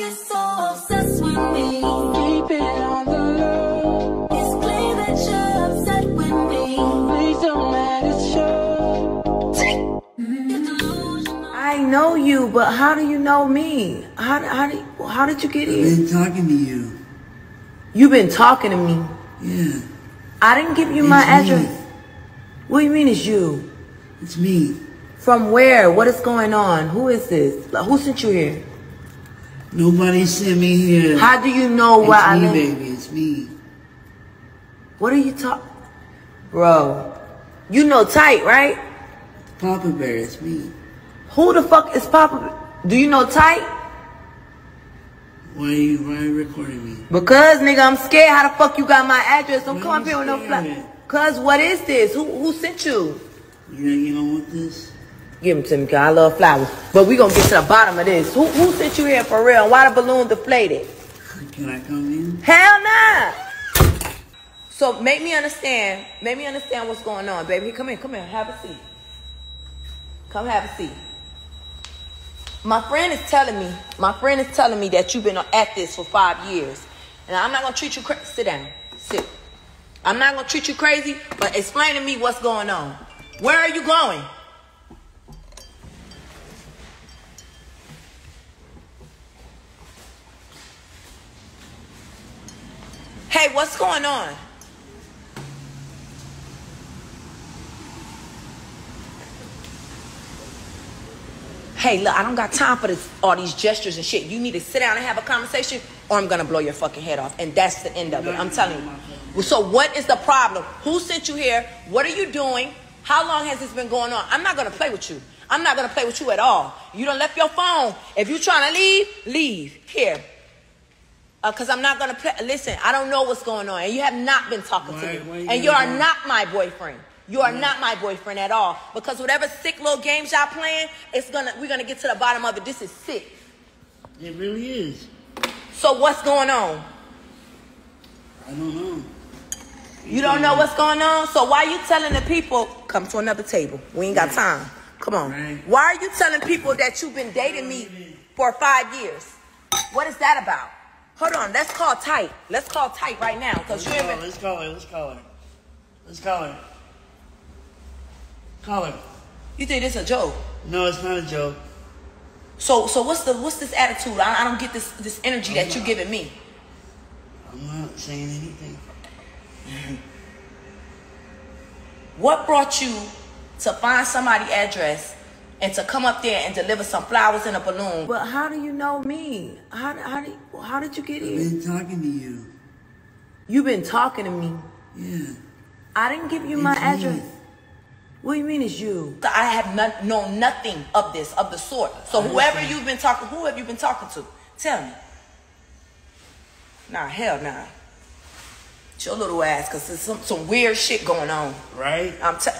you so obsessed with me? Keep it on the low. It's clear that you're upset with me. Please don't let it show. I know you, but how do you know me? How how did how did you get here? I've here? been talking to you. You've been talking to me. Yeah, I didn't give you my It's me. address. What do you mean it's you? it's me. From where? What is going on? Who is this? Like, who sent you here? Nobody sent me here. How do you know it's where I me, baby. It's me. What are you talking? Bro, you know tight, right? Papa Bear. It's me. Who the fuck is Papa? Do you know tight? Why are you, why are you recording me? Because nigga, I'm scared. How the fuck you got my address? Don't Why come up here with no fly. Cause what is this? Who who sent you? You know, you don't want this? Give them to me, cause I love flowers. But we gonna get to the bottom of this. Who who sent you here for real? Why the balloon deflated? Can I come in? Hell nah. So make me understand. Make me understand what's going on, baby. Come here, come here. Have a seat. Come have a seat. My friend is telling me. My friend is telling me that you've been at this for five years, and I'm not gonna treat you crazy. Sit down. Sit. I'm not gonna treat you crazy, but explain to me what's going on. Where are you going? Hey, what's going on? Hey, look, I don't got time for this, all these gestures and shit. You need to sit down and have a conversation, or I'm gonna blow your fucking head off, and that's the end of it. I'm telling you. So, what is the problem? Who sent you here? What are you doing? How long has this been going on? I'm not gonna play with you. I'm not gonna play with you at all. You don't left your phone. If you're trying to leave, leave here. Uh, Cause I'm not gonna play. Listen, I don't know what's going on, and you have not been talking Why- to me, you and you are not my boyfriend. You are not my boyfriend at all. Because whatever sick little games y'all playing, it's gonna we're gonna get to the bottom of it. This is sick. It really is. So what's going on? I don't know. You don't know what's going on. So why are you telling the people come to another table? We ain't got time. Come on. Right. Why are you telling people that you've been dating me for five years? What is that about? Hold on. Let's call tight. Let's call tight right now. Cause Let's you call, been. let's call her. Let's call her. Let's call her. Call her. You think this a joke? No, it's not a joke. So so what's the what's this attitude? I, I don't get this this energy that you're giving me. I'm not saying anything. What brought you to find somebody's address and to come up there and deliver some flowers in a balloon? But how do you know me? How how did how did you get here? I've here? been talking to you. You've been talking to me. Yeah. I didn't give you my It's me. address. What do you mean it's you? I have not, known nothing of this, of the sort. So I whoever understand. you've been talking, who have you been talking to? Tell me. Nah, hell nah. It's your little ass, cause there's some, some weird shit going on. Right? I'm t-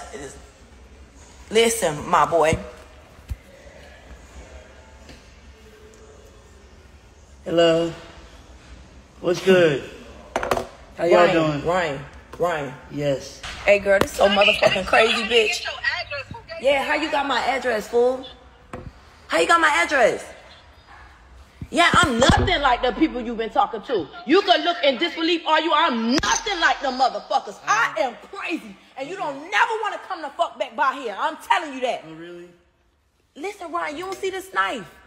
Listen, my boy. Hello. What's good? How y'all Ryan, doing? Ryan, Ryan. Yes. Hey, girl, this oh, so motherfucking crazy, bitch. Get your address. Who gave Yeah, how you got my address, fool? How you got my address? Yeah, I'm nothing like the people you've been talking to. You can look in disbelief all you I'm nothing like the motherfuckers. I uh-huh. am crazy. And you don't never want to come the fuck back by here. I'm telling you that. Oh, really? Listen, Ryan, you don't see this knife.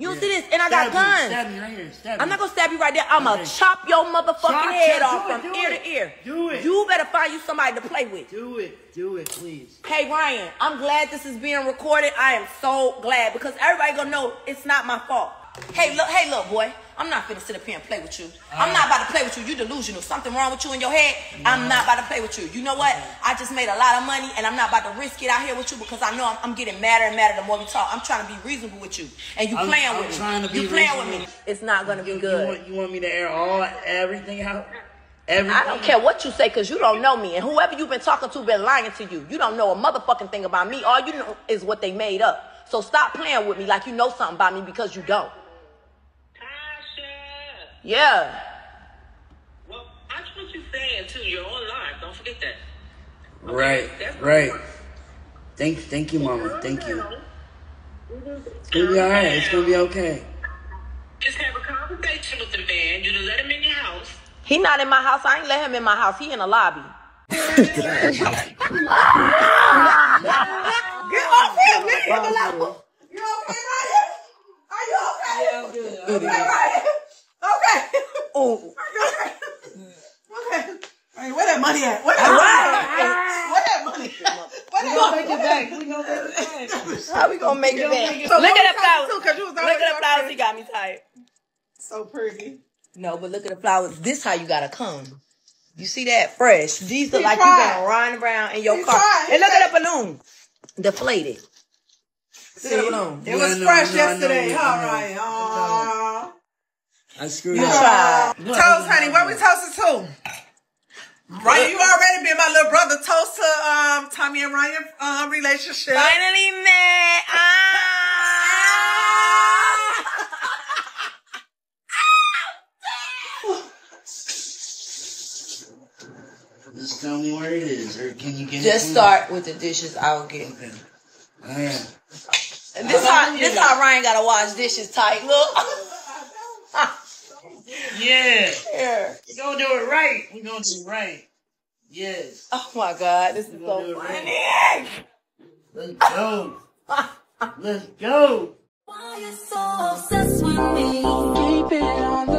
You Yeah. see this. And I got Stab me, guns. Stab me right here. I'm not gonna stab you right there. I'm gonna Okay. chop your motherfucking Chop, head chop, off it, from ear it. to ear. Do it. You better find you somebody to play with. Do it. Do it, please. Hey Ryan, I'm glad this is being recorded. I am so glad because everybody gonna know it's not my fault. Hey, look, hey, look, boy. I'm not finna sit up here and play with you. I'm not about to play with you. You delusional. Something wrong with you in your head. I'm not about to play with you. You know what? I just made a lot of money and I'm not about to risk it out here with you because I know I'm, I'm getting madder and madder the more we talk. I'm trying to be reasonable with you. And you I'm- playing I'm with trying me. to be you playing with me. It's not gonna be You, you, good. want, you want me to air all everything out? Everything? I don't care what you say because you don't know me. And whoever you've been talking to been lying to you. You don't know a motherfucking thing about me. All you know is what they made up. So stop playing with me like you know something about me because you don't. Tasha. Yeah. Well, watch what you're saying too. You're on live. Don't forget that. Right, That's right. Thank, thank you, Mama. Thank you. It's gonna be all right. It's gonna be okay. Just have a conversation. conversation with the man. You done let him in your house. He not in my house. I ain't let him in my house. He in the lobby. Get off him, man. You okay, Ryan? Are you okay? Yeah, I'm good. Okay, Ryan. Okay. Oh. Okay. Hey, where that money at? Where that money? Where? Where We that gonna money? make it back. We gonna make it back. How we gonna make it gonna back? make Look at the what we flowers. talking you was Look at the so flowers. He got me tired. So pretty. No, but look at the flowers. This how you gotta come. You see that? Fresh. These look He like tried. you been riding around in your He car. tried. And look tried. at the balloon. Deflated. Look at the See, balloon. It was Yeah, know, fresh know, yesterday, I huh, know. Ryan? Aww. I screwed You up. tried. Toast, honey. What we toasting to? Ryan, you already been my little brother. Toast to Tommie and Ryan um relationship. Finally met. Ah. Just tell me where it is, or can you get Just it? start with the dishes. I'll get. Okay. All right. And this how this how Ryan gotta wash dishes tight. Look. Yeah. Here. We gonna do it right. We gonna do it right. Yes. Oh my God, this is so funny. Let's go. Let's go. Why you so obsessed with me?